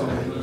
Amén.